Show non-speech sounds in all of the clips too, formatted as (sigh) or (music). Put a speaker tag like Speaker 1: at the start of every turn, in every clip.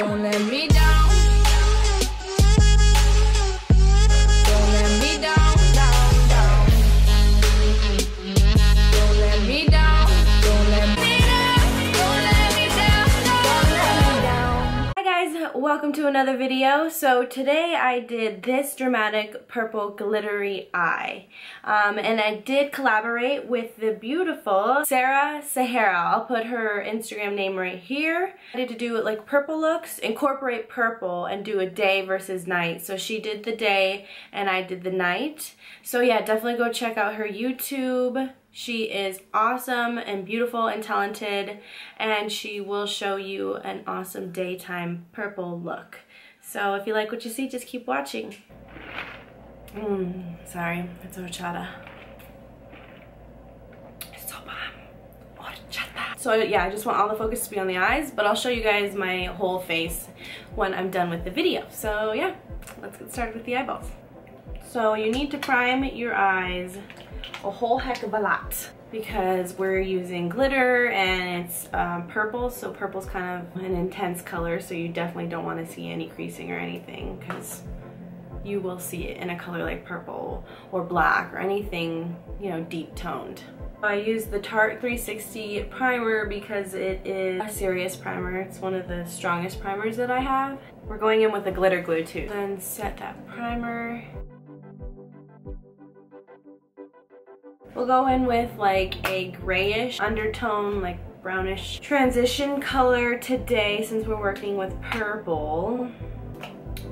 Speaker 1: Don't let me down.
Speaker 2: Welcome to another video. So today I did this dramatic purple glittery eye. Um, and I did collaborate with the beautiful Sarah Sehara. I'll put her Instagram name right here. I did to do like purple looks, incorporate purple and do a day versus night. So she did the day and I did the night. So yeah, definitely go check out her YouTube. She is awesome and beautiful and talented and she will show you an awesome daytime purple look. So if you like what you see, just keep watching. Mmm, sorry, it's horchata. So yeah, I just want all the focus to be on the eyes, but I'll show you guys my whole face when I'm done with the video. So yeah, let's get started with the eyeballs. So you need to prime your eyes a whole heck of a lot because we're using glitter and it's um, purple so purple's kind of an intense color so you definitely don't want to see any creasing or anything because you will see it in a color like purple or black or anything you know deep toned I use the Tarte 360 primer because it is a serious primer. It's one of the strongest primers that I have. We're going in with a glitter glue too. Then set that primer We'll go in with like a grayish undertone, like brownish transition color today since we're working with purple.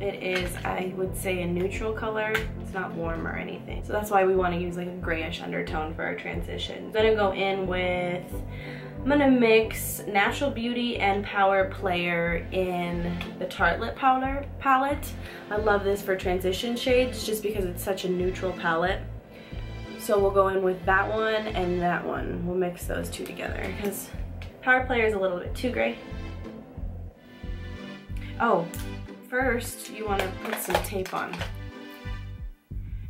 Speaker 2: It is, I would say, a neutral color. It's not warm or anything. So that's why we want to use like a grayish undertone for our transition. I'm gonna go in with, I'm gonna mix Natural Beauty and Power Player in the Tartelette powder palette. I love this for transition shades just because it's such a neutral palette. So we'll go in with that one and that one. We'll mix those two together because Power Player is a little bit too gray. Oh, first you want to put some tape on.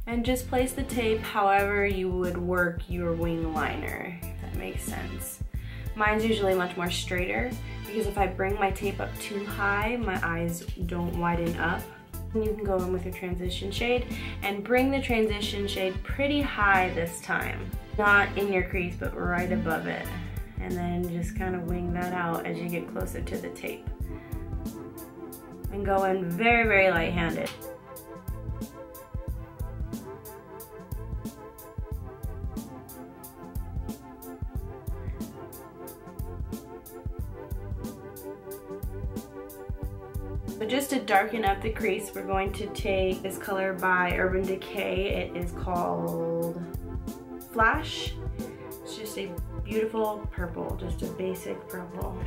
Speaker 2: And just place the tape however you would work your wing liner, if that makes sense. Mine's usually much more straighter because if I bring my tape up too high, my eyes don't widen up. You can go in with your transition shade and bring the transition shade pretty high this time. Not in your crease, but right above it. And then just kind of wing that out as you get closer to the tape. And go in very, very light-handed. But just to darken up the crease, we're going to take this color by Urban Decay. It is called Flash. It's just a beautiful purple, just a basic purple.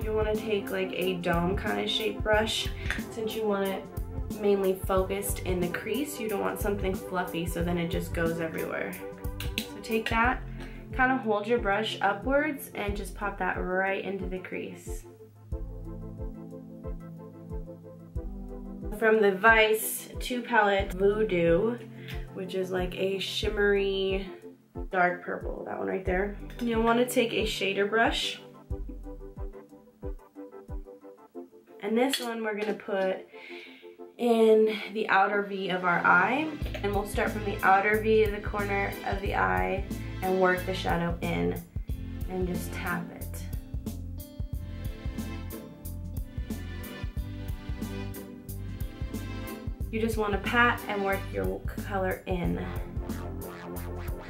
Speaker 2: You want to take like a dome kind of shape brush since you want it mainly focused in the crease. You don't want something fluffy so then it just goes everywhere. So take that, kind of hold your brush upwards and just pop that right into the crease. From the Vice 2 palette Voodoo, which is like a shimmery dark purple, that one right there. You'll want to take a shader brush. And this one we're going to put in the outer V of our eye. And we'll start from the outer V of the corner of the eye and work the shadow in and just tap it. You just want to pat and work your color in.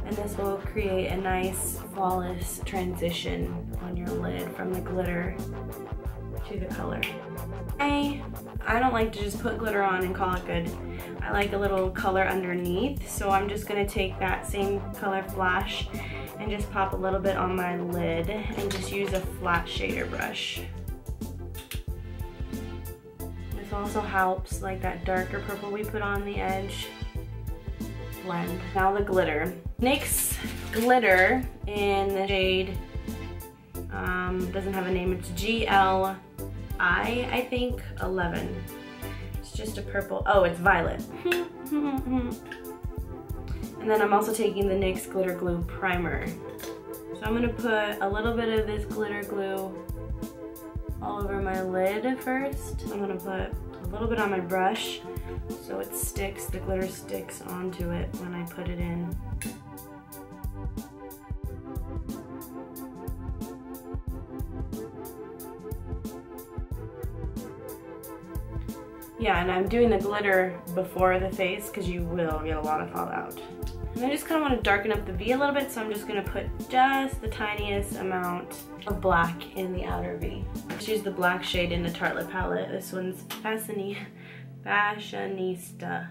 Speaker 2: And this will create a nice flawless transition on your lid from the glitter to the color. I, I don't like to just put glitter on and call it good. I like a little color underneath, so I'm just gonna take that same color flash and just pop a little bit on my lid and just use a flat shader brush. Also helps, like that darker purple we put on the edge, blend. Now the glitter. NYX glitter in the shade, um, doesn't have a name, it's GL I, I think, 11. It's just a purple, oh, it's violet. (laughs) and then I'm also taking the NYX Glitter Glue Primer. So I'm gonna put a little bit of this glitter glue all over my lid first. I'm gonna put a little bit on my brush so it sticks, the glitter sticks onto it when I put it in. Yeah, and I'm doing the glitter before the face because you will get a lot of fallout. And I just kind of want to darken up the V a little bit, so I'm just going to put just the tiniest amount of black in the outer V. Let's use the black shade in the Tartelette palette. This one's Fashionista.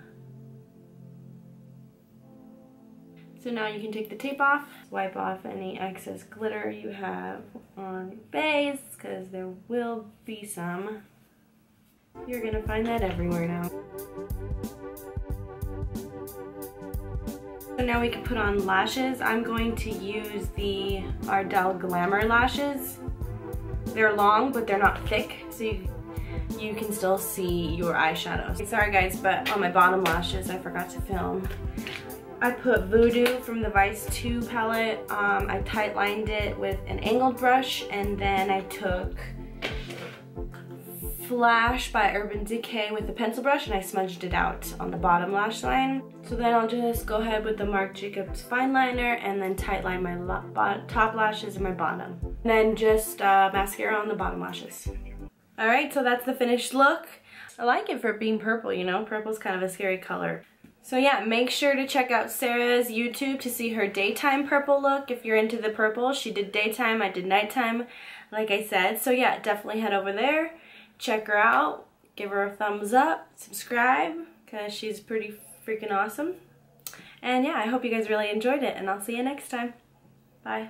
Speaker 2: So now you can take the tape off, wipe off any excess glitter you have on your face, because there will be some. You're gonna find that everywhere now. So now we can put on lashes. I'm going to use the Ardell Glamour lashes. They're long, but they're not thick, so you, you can still see your eyeshadows. Sorry guys, but on my bottom lashes, I forgot to film. I put Voodoo from the Vice 2 palette. Um, I tight lined it with an angled brush, and then I took Flash by Urban Decay with a pencil brush and I smudged it out on the bottom lash line. So then I'll just go ahead with the Marc Jacobs fine liner and then tight line my top lashes and my bottom. And then just uh, mascara on the bottom lashes. Alright, so that's the finished look. I like it for being purple, you know? Purple's kind of a scary color. So yeah, make sure to check out Sarah's YouTube to see her daytime purple look if you're into the purple. She did daytime, I did nighttime, like I said. So yeah, definitely head over there check her out, give her a thumbs up, subscribe, because she's pretty freaking awesome. And yeah, I hope you guys really enjoyed it, and I'll see you next time. Bye.